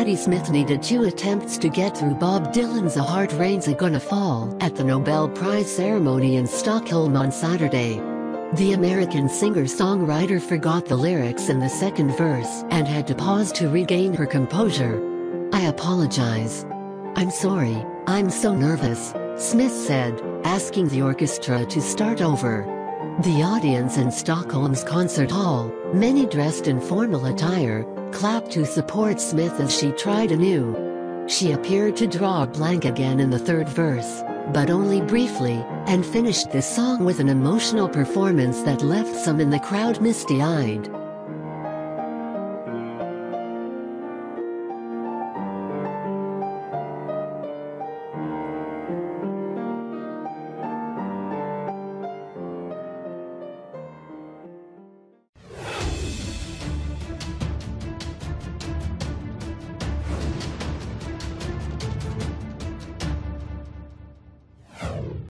Patti Smith needed two attempts to get through Bob Dylan's A Hard Rain's A Gonna Fall at the Nobel Prize ceremony in Stockholm on Saturday. The American singer-songwriter forgot the lyrics in the second verse and had to pause to regain her composure. I apologize. I'm sorry, I'm so nervous, Smith said, asking the orchestra to start over. The audience in Stockholm's concert hall, many dressed in formal attire, clapped to support Smith as she tried anew. She appeared to draw a blank again in the third verse, but only briefly, and finished the song with an emotional performance that left some in the crowd misty-eyed.